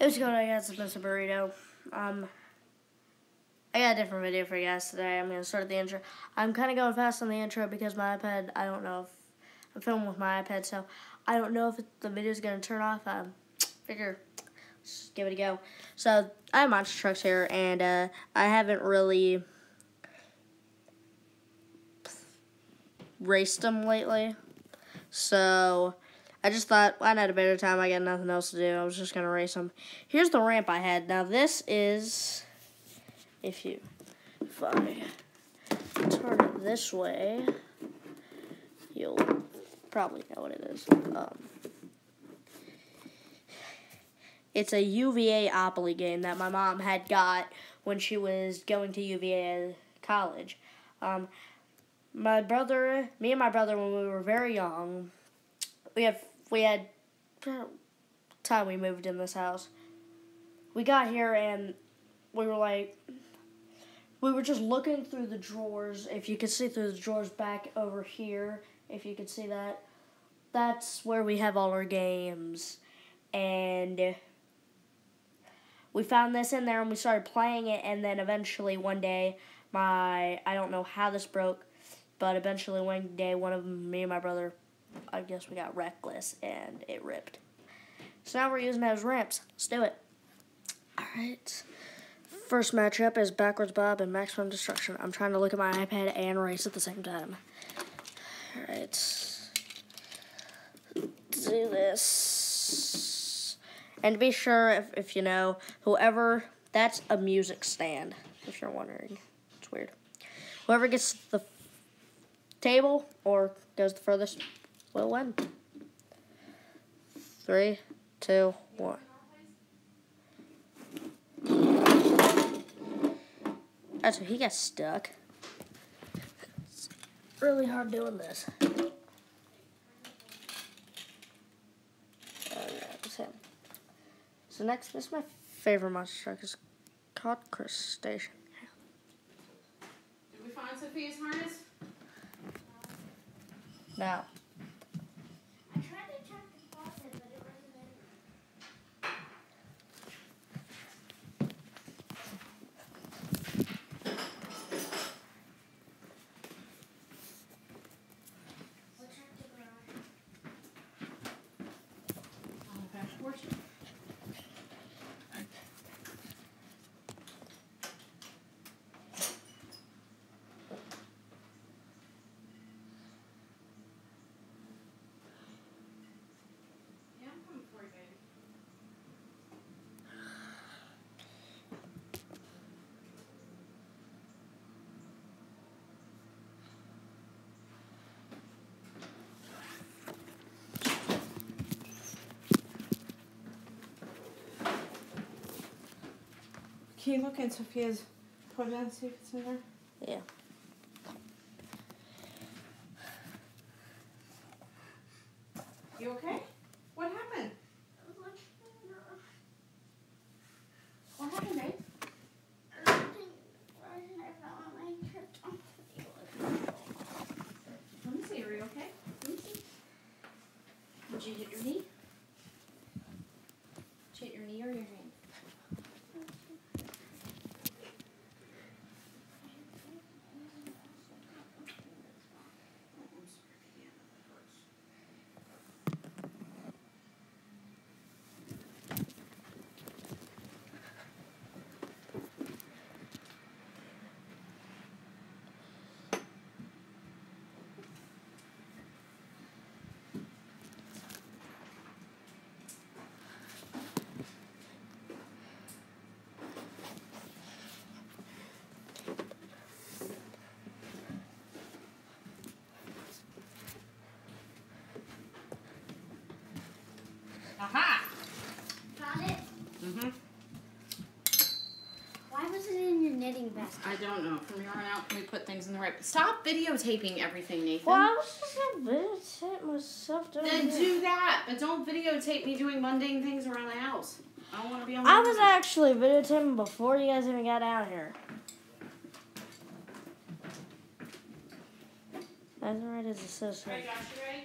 Hey, what's going on, guys? It's Mr. Burrito. Um, I got a different video for you guys today. I'm going to start the intro. I'm kind of going fast on the intro because my iPad, I don't know if, I'm filming with my iPad, so I don't know if it, the video is going to turn off. Um, figure, just give it a go. So, I have monster trucks here, and uh, I haven't really raced them lately. So, I just thought, why had a better time? I got nothing else to do. I was just going to race them. Here's the ramp I had. Now, this is, if you, if I turn it this way, you'll probably know what it is. Um, it's a UVA Opoly game that my mom had got when she was going to UVA college. Um, my brother, me and my brother, when we were very young, we have we had time we moved in this house. We got here and we were like we were just looking through the drawers. If you could see through the drawers back over here, if you could see that, that's where we have all our games. And we found this in there and we started playing it and then eventually one day my I don't know how this broke, but eventually one day one of me and my brother I guess we got reckless and it ripped. So now we're using as ramps. Let's do it. Alright. First matchup is Backwards Bob and Maximum Destruction. I'm trying to look at my iPad and race at the same time. Alright. Do this. And be sure, if, if you know, whoever, that's a music stand, if you're wondering. It's weird. Whoever gets the table or goes the furthest will win. Three, two, one. That's where he got stuck. It's really hard doing this. Oh, no, so next, this is my favorite monster truck. It's called Crustacean. Did we find Sophia's harness? Now, I tried to check the faucet, but it wasn't in. We'll check the garage. On the back porch. Yeah, I'm coming for you, baby. Can you look in Sophia's toilet and see if it's in there? yeah. You okay? What happened? What happened, babe? Let me see. Are you okay? Let me see. Did you hit your knee? Did you hit your knee or your hand? Aha! Found it? Mm-hmm. Why was it in your knitting basket? I don't know. From here on out, we put things in the right. Stop videotaping everything, Nathan. Well, I was just gonna videotape myself doing Then do that, but don't videotape me doing mundane things around the house. I don't want to be on. I was own. actually videotaping before you guys even got down here. As right as it says. Alright, Josh, you ready?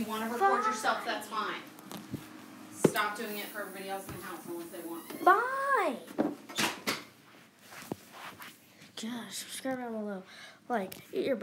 you want to record yourself, that's fine. Stop doing it for everybody else in the house unless they want to. Bye. Gosh, subscribe down below. Like, eat your.